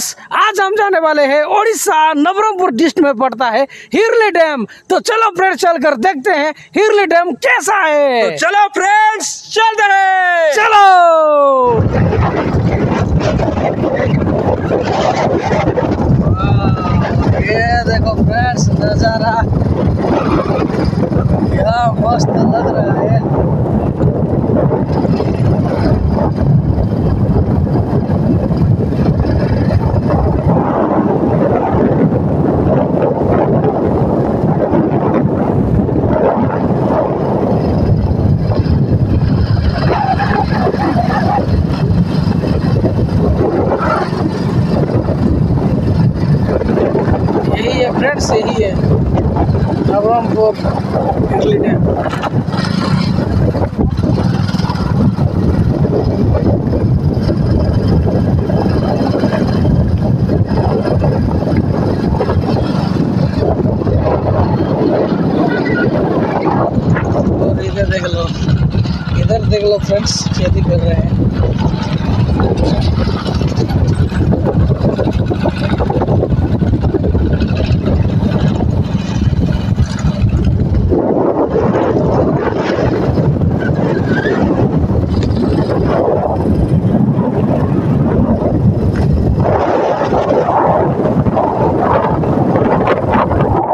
Friends आज हम जाने वाले हैं ओडिशा नवरंगपुर डिस्ट्रिक्ट में पड़ता है हिरली डैम। तो चलो फ्रेंड्स चलकर देखते हैं हिरली डैम कैसा है। तो चलो फ्रेंड्स चलते हैं। चलो ये देखो फ्रेंड्स नज़ारा क्या मस्त लग रहा है यही है फ्रेंड्स यही है और इधर देख लो इधर देख लो फ्रेंड्स खेती कर रहे हैं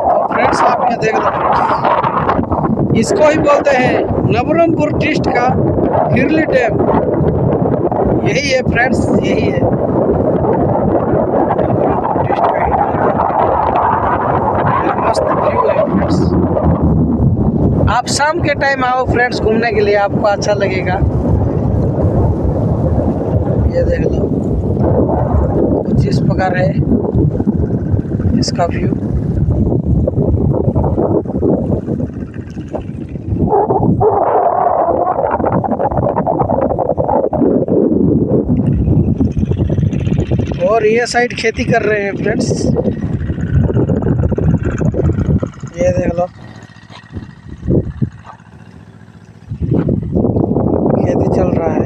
तो फ्रेंड्स आप ये देख लो इसको ही बोलते हैं नवरंगपुर डिस्ट्रिक्ट का हिरली डैम। यही है फ्रेंड्स, यही है। आप शाम के टाइम आओ फ्रेंड्स घूमने के लिए, आपको अच्छा लगेगा। ये देख लो। इस प्रकार है इसका व्यू। और ये साइड खेती कर रहे हैं फ्रेंड्स ये देख लो. खेती चल रहा है.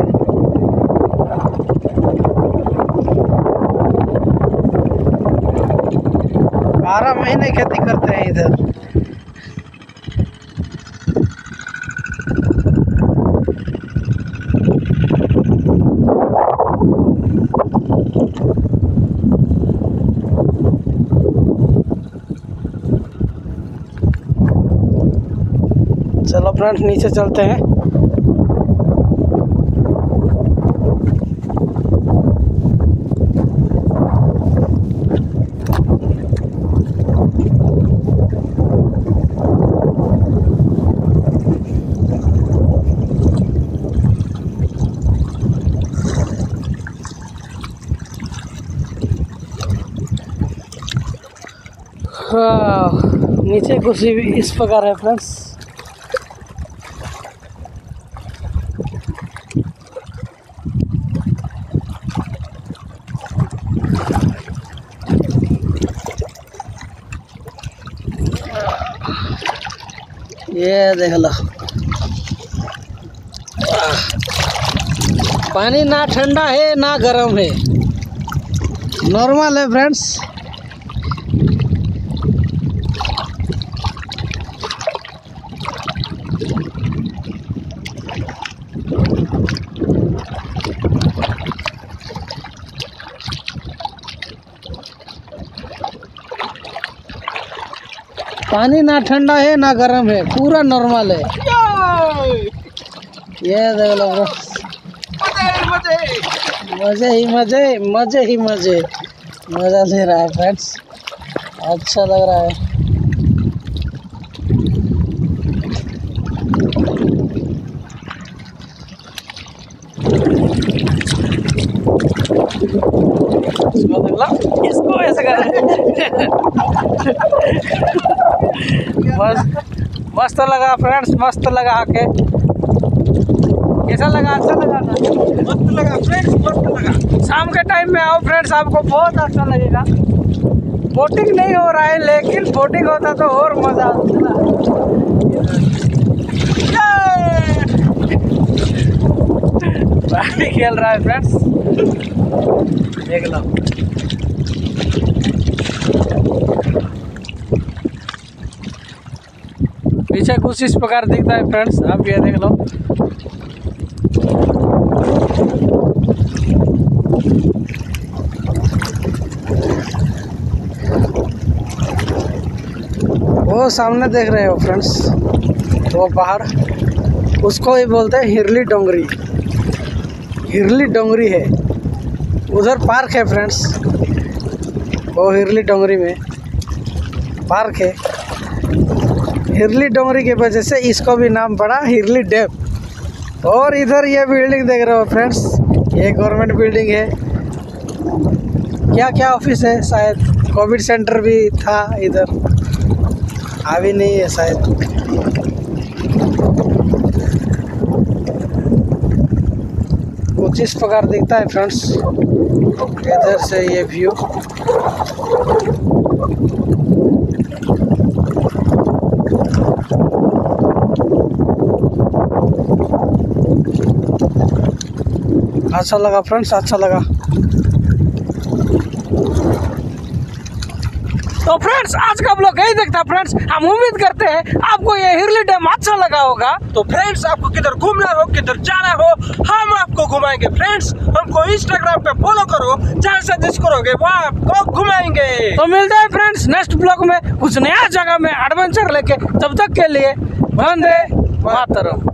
बारह महीने खेती करते हैं इधर. फ्रेंड्स नीचे चलते हैं। हाँ, नीचे कुछ भी इस प्रकार है फ्रेंड्स। ये देख लो। पानी ना ठंडा है ना गर्म है। नॉर्मल है फ्रेंड्स पानी ना ठंडा है, ना गर्म है, पूरा नॉर्मल है। ये देख लो मज़े ही मज़े मज़े ही मज़े। मज़ा ले रहा है फ्रेंड्स अच्छा लग रहा है इसको देख लो इसको ऐसे कर मस्त मस्त लगा फ्रेंड्स मस्त लगा आके। कैसा लगा? अच्छा लगा ना? मस्त लगा फ्रेंड्स मस्त लगा। शाम के टाइम में आओ फ्रेंड्स आपको बहुत अच्छा लगेगा। बोटिंग नहीं हो रहा है लेकिन बोटिंग होता तो और मज़ा आता खेल रहा है फ्रेंड्स देख लो। पीछे कुछ इस प्रकार दिखता है फ्रेंड्स आप ये देख लो। वो सामने देख रहे हो फ्रेंड्स वो पहाड़, उसको ही बोलते हैं हिरली डोंगरी। हिरली डोंगरी है। उधर पार्क है फ्रेंड्स वो हिरली डोंगरी में। पार्क है। हिरली डोंगरी की वजह से इसको भी नाम पड़ा हिरली डैम और इधर ये बिल्डिंग देख रहे हो फ्रेंड्स, ये गवर्नमेंट बिल्डिंग है। क्या क्या ऑफ़िस है शायद? कोविड सेंटर भी था इधर। अभी नहीं है शायद। कुछ इस प्रकार दिखता है फ्रेंड्स, इधर से ये व्यू। अच्छा लगा फ्रेंड्स अच्छा लगा। तो फ्रेंड्स आज का ब्लॉग यही देखता फ्रेंड्स हम उम्मीद करते हैं, आपको ये हिरली डैम अच्छा लगा होगा। तो फ्रेंड्स आपको किधर घूमना हो, किधर जाना हो, हम आपको घुमाएँगे। फ्रेंड्स हमको इंस्टाग्राम पे फॉलो करो, जहाँ सजेस्ट करोगे वो आपको घुमाएँगे। तो मिलते हैं फ्रेंड्स नेक्स्ट ब्लॉग में, कुछ नया जगह में एडवेंचर लेके। तब तक के लिए, वंदे मातरम।